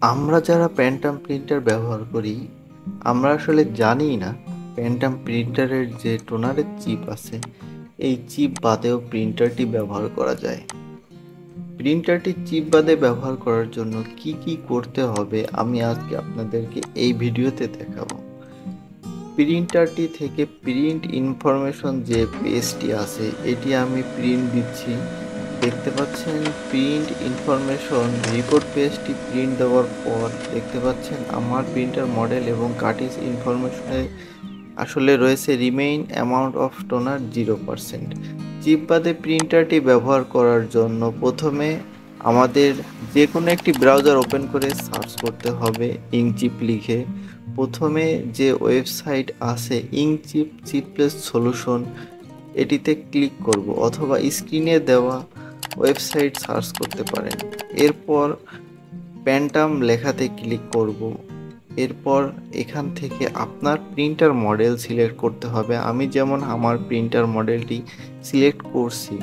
আমরা যারা Pantum printer ব্যবহার করি, আমরা আসলে জানি না প্যান্টাম প্রিন্টারের যে টোনারের চিপ আছে, এই চিপ বাদেও প্রিন্টারটি ব্যবহার করা যায়। প্রিন্টারটি চিপ বাদে ব্যবহার করার জন্য কি কি করতে হবে, আমি আজকে আপনাদেরকে এই ভিডিওতে দেখাবো। প্রিন্টারটি থেকে প্রিন্ট ইনফরমেশন যে পেজটি আছে, এটি আমি প্রিন্ট দিচ্ছি। দেখতে পাচ্ছেন প্রিন্ট ইনফরমেশন রিপোর্ট পেজটি প্রিন্ট দেওয়ার পর দেখতে পাচ্ছেন আমার প্রিন্টার মডেল এবং কাটিস ইনফরমেশনে আসলে রয়েছে remain amount of toner zero percent chip বাদে প্রিন্টারটি ব্যবহার করার জন্য প্রথমে আমাদের যে কোনো একটি ব্রাউজার ওপেন করে সার্চ করতে হবে ইংচিপ লিখে। প্রথমে যে ওয়েবসাইট আছে ইংচিপ চিপলেস সলিউশন এটিতে ক্লিক করব অথবা স্ক্রিনে দেওয়া ওয়েবসাইট সার্চ করতে পারেন। এরপর প্যান্টাম লেখাতে ক্লিক করব। এরপর এখান থেকে আপনার প্রিন্টার মডেল সিলেক্ট করতে হবে। আমি যেমন আমার প্রিন্টার মডেলটি সিলেক্ট করছি।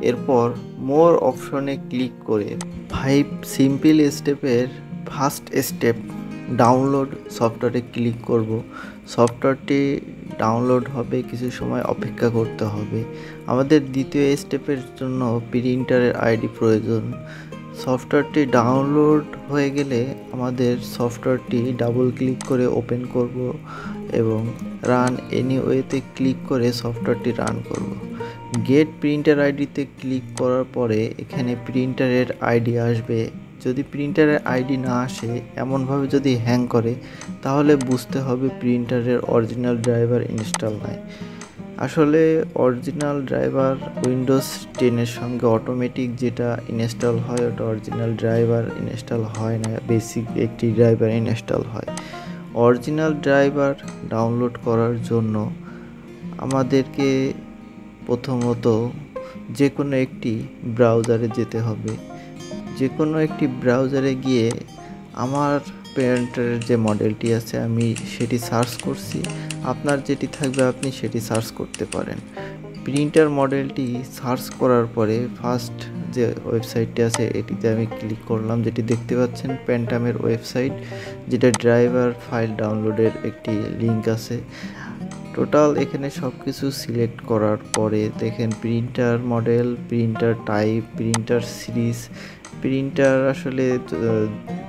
এরপর মোর অপশনে ক্লিক করে ফাইভ সিম্পল স্টেপের ফার্স্ট স্টেপ ডাউনলোড সফটওয়্যারে ক্লিক করব। সফটওয়্যারটি ডাউনলোড হবে, কিছু সময় অপেক্ষা করতে হবে। আমাদের দ্বিতীয় স্টেপের জন্য প্রিন্টারের আইডি প্রয়োজন। সফটওয়্যারটি ডাউনলোড হয়ে গেলে আমাদের সফটওয়্যারটি ডাবল ক্লিক করে ওপেন করব এবং রান এনিওয়েতে ক্লিক করে সফটওয়্যারটি রান করব। গেট প্রিন্টার আইডিতে ক্লিক করার পরে এখানে প্রিন্টারের আইডি আসবে। যদি প্রিন্টারের আইডি না আসে, এমনভাবে যদি হ্যাং করে, তাহলে বুঝতে হবে প্রিন্টারের অরিজিনাল ড্রাইভার ইনস্টল নাই। আসলে অরিজিনাল ড্রাইভার উইন্ডোজ টেনের সঙ্গে অটোমেটিক যেটা ইনস্টল হয়, ওটা অরিজিনাল ড্রাইভার ইনস্টল হয় না বেসিক একটি ড্রাইভার ইনস্টল হয়। অরিজিনাল ড্রাইভার ডাউনলোড করার জন্য আমাদেরকে প্রথমত যে কোনো একটি ব্রাউজারে যেতে হবে। যে কোনো একটি ব্রাউজারে গিয়ে আমার প্রিন্টারের যে মডেলটি আছে, আমি সেটি সার্চ করছি। আপনার যেটি থাকবে, আপনি সেটি সার্চ করতে পারেন। প্রিন্টার মডেলটি সার্চ করার পরে ফার্স্ট যে ওয়েবসাইটটি আছে, এটিতে আমি ক্লিক করলাম, যেটি দেখতে পাচ্ছেন প্যান্টামের ওয়েবসাইট যেটা ড্রাইভার ফাইল ডাউনলোডের একটি লিঙ্ক আছে। টোটাল এখানে সব কিছু সিলেক্ট করার পরে দেখেন printer model printer type printer series printer আসলে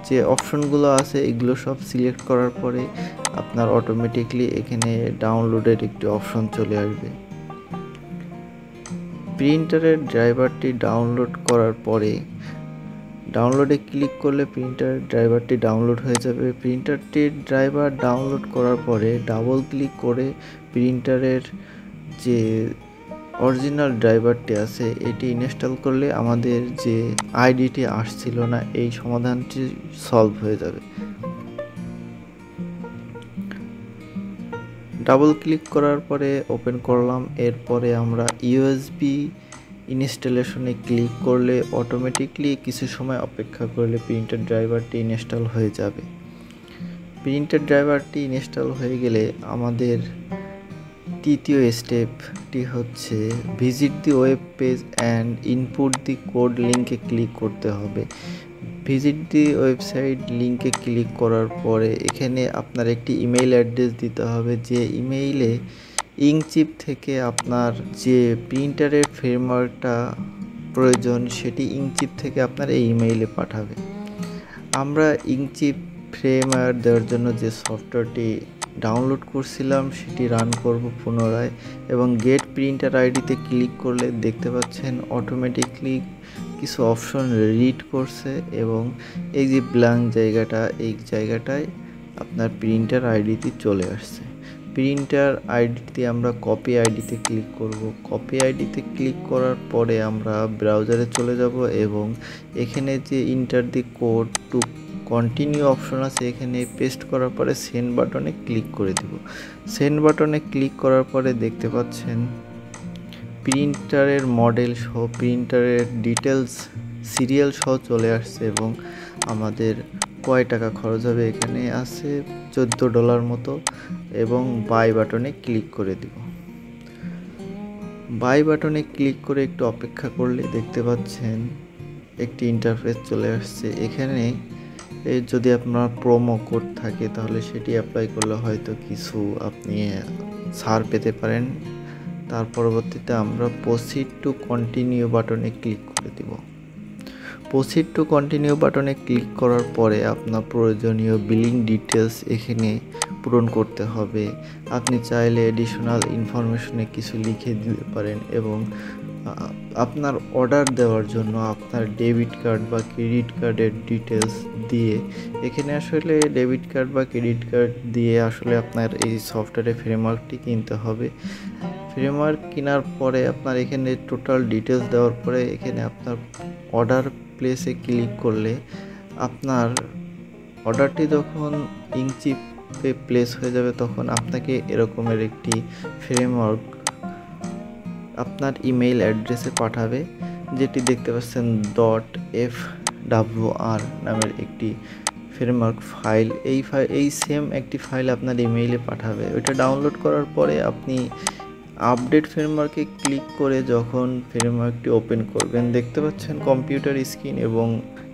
যে অপশনগুলো আছে, এগুলো সব সিলেক্ট করার পরে আপনার অটোমেটিকলি এখানে ডাউনলোডের একটি অপশন চলে আসবে। প্রিন্টারের ড্রাইভারটি ডাউনলোড করার পরে ডাউনলোডে ক্লিক করলে প্রিন্টার ড্রাইভারটি ডাউনলোড হয়ে যাবে। প্রিন্টারটির ড্রাইভার ডাউনলোড করার পরে ডাবল ক্লিক করে প্রিন্টারের যে অরিজিনাল ড্রাইভারটি আছে, এটি ইনস্টল করলে আমাদের যে আইডিটি আসছিল না, এই সমাধানটি সলভ হয়ে যাবে। ডাবল ক্লিক করার পরে ওপেন করলাম, এরপরে আমরা ইউএসবি ইনস্টলেশনে ক্লিক করলে অটোমেটিকলি কিছু সময় অপেক্ষা করলে প্রিন্টার ড্রাইভারটি ইনস্টল হয়ে যাবে। প্রিন্টার ড্রাইভারটি ইনস্টল হয়ে গেলে আমাদের তৃতীয় স্টেপটি হচ্ছে visit the web page and input the code লিঙ্কে ক্লিক করতে হবে। ভিজিট দি ওয়েবসাইট লিঙ্কে ক্লিক করার পরে এখানে আপনার একটি ইমেইল অ্যাড্রেস দিতে হবে, যে ইমেইলে ইংচিপ থেকে আপনার যে প্রিন্টারের ফ্রেমওয়ার্কটা প্রয়োজন সেটি ইংচিপ থেকে আপনার এই ইমেইলে পাঠাবে। আমরা ইংচিপ ফ্রেমওয়ার দেওয়ার জন্য যে সফটওয়্যারটি ডাউনলোড করছিলাম, সেটি রান করব পুনরায় এবং গেট প্রিন্টার আইডিতে ক্লিক করলে দেখতে পাচ্ছেন অটোমেটিকলি কিছু অপশন রিড করছে এবং এই যে ব্ল্যাঙ্ক জায়গাটা, এই জায়গাটায় আপনার প্রিন্টার আইডিতে চলে আসছে। প্রিন্টার আইডিতে আমরা কপি আইডিতে ক্লিক করব। কপি আইডিতে ক্লিক করার পরে আমরা ব্রাউজারে চলে যাব এবং এখানে যে enter the code to continue option আছে, এখানে পেস্ট করার পরে সেন্ড বাটনে ক্লিক করে দেব। সেন্ড বাটনে ক্লিক করার পরে দেখতে পাচ্ছেন প্রিন্টারের মডেল সহ প্রিন্টারের ডিটেলস সিরিয়াল সহ চলে আসছে এবং আমাদের কয় টাকা খরচ হবে এখানে আছে চোদ্দ ডলার মতো এবং বাই বাটনে ক্লিক করে দিব। বাই বাটনে ক্লিক করে একটু অপেক্ষা করলে দেখতে পাচ্ছেন, একটি ইন্টারফেস চলে আসছে। এখানে যদি আপনার প্রোমো কোড থাকে, তাহলে সেটি অ্যাপ্লাই করলে হয়তো কিছু আপনি ছাড় পেতে পারেন। তার পরবর্তীতে আমরা প্রসিড টু কন্টিনিউ বাটনে ক্লিক করে দিব। প্রসিড টু কন্টিনিউ বাটনে ক্লিক করার পরে আপনার প্রয়োজনীয় বিলিং ডিটেলস এখানে পূরণ করতে হবে। আপনি চাইলে এডিশনাল ইনফরমেশনে কিছু লিখে দিতে পারেন এবং আপনার অর্ডার দেওয়ার জন্য আপনার ডেবিট কার্ড বা ক্রেডিট কার্ডের ডিটেলস দিয়ে, এখানে আসলে ডেবিট কার্ড বা ক্রেডিট কার্ড দিয়ে আসলে আপনার এই সফটওয়্যারের ফ্রেমওয়ার্কটি কিনতে হবে। ফ্রেমওয়ার্ক কেনার পরে আপনার এখানে টোটাল ডিটেলস দেওয়ার পরে এখানে আপনার অর্ডার প্লেসে ক্লিক করলে আপনার অর্ডারটি যখন ইংচিপে প্লেস হয়ে যাবে, তখন আপনাকে এরকমের একটি ফ্রেমওয়ার্ক আপনার ইমেইল অ্যাড্রেসে পাঠাবে, যেটি দেখতে পাচ্ছেন ডট এফ ডাব্লিউ আর নামের একটি ফ্রেমওয়ার্ক ফাইল এই ফাইল এই সেম একটি ফাইল আপনার ইমেইলে পাঠাবে। ওইটা ডাউনলোড করার পরে আপনি আপডেট ফ্রেমওয়ার্কে ক্লিক করে যখন ফ্রেমওয়ার্কটি ওপেন করবেন, দেখতে পাচ্ছেন কম্পিউটার স্ক্রিন এবং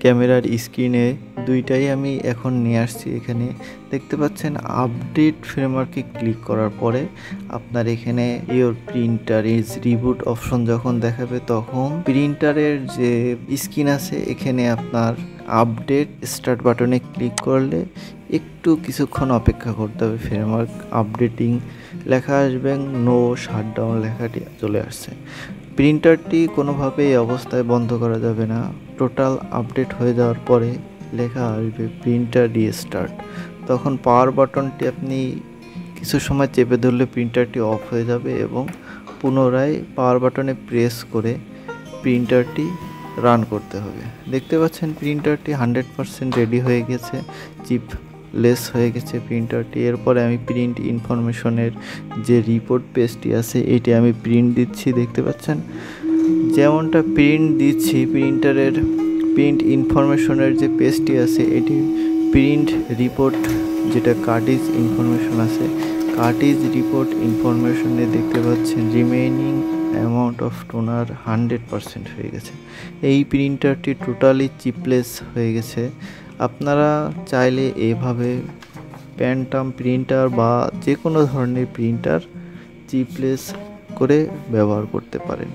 ক্যামেরার স্ক্রিনে দুইটাই আমি এখন নিয়ে আসছি এখানে। দেখতে পাচ্ছেন আপডেট ফ্রেমওয়ার্কে ক্লিক করার পরে আপনার এখানে your printer is reboot option যখন দেখাবে তখন প্রিন্টারের যে স্ক্রিন আছে এখানে আপনার আপডেট স্টার্ট বাটনে ক্লিক করলে একটু কিছুক্ষণ অপেক্ষা করতে হবে ফ্রেমওয়ার্ক আপডেটিং লেখা আসবে নো শাটডাউন লেখাটি চলে আসছে। প্রিন্টারটি কোনোভাবেই অবস্থায় বন্ধ করা যাবে না। টোটাল আপডেট হয়ে যাওয়ার পরে লেখা আসবে প্রিন্টার রিস্টার্ট। তখন পাওয়ার বাটনটি আপনি কিছু সময় চেপে ধরলে প্রিন্টারটি অফ হয়ে যাবে এবং পুনরায় পাওয়ার বাটনে প্রেস করে প্রিন্টারটি রান করতে হবে। দেখতে পাচ্ছেন, প্রিন্টারটি হান্ড্রেড পারসেন্ট রেডি হয়ে গেছে। চিপ লেস হয়ে গেছে প্রিন্টারটি। এরপরে আমি প্রিন্ট ইনফরমেশনের যে রিপোর্ট পেজটি আছে, এটি আমি প্রিন্ট দিচ্ছি, দেখতে পাচ্ছেন? যেমনটা প্রিন্ট দিচ্ছি, প্রিন্টারের প্রিন্ট ইনফরমেশনের যে পেজটি আছে, এটি প্রিন্ট রিপোর্ট যেটা কার্টিজ ইনফরমেশন আছে, কার্টিজ রিপোর্ট ইনফরমেশনে দেখতে পাচ্ছেন remaining amount of toner hundred percent হয়ে গেছে। এই প্রিন্টারটি টোটালি চিপলেস হয়ে গেছে। আপনারা চাইলে এভাবে প্যান্টাম প্রিন্টার বা যে কোনো ধরনের প্রিন্টার চিপলেস করে ব্যবহার করতে পারেন।